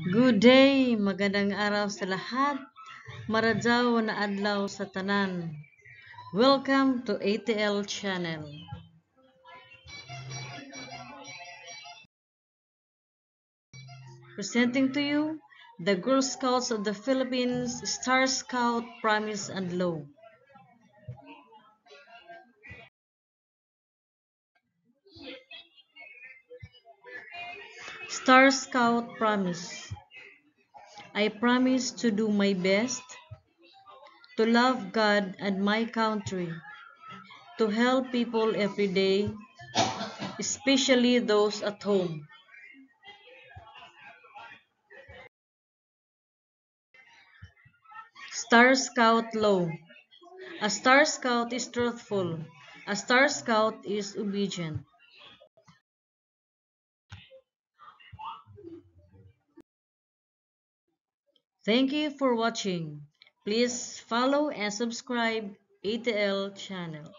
Good day, magandang araw sa lahat. Maradzaw na adlaw sa tanan. Welcome to ATL channel. Presenting to you the Girl Scouts of the Philippines Star Scout Promise and Law. Star Scout Promise I promise to do my best, to love God and my country, to help people every day, especially those at home. Star Scout Law A Star Scout is truthful. A Star Scout is obedient. Thank you for watching. Please follow and subscribe ATL channel.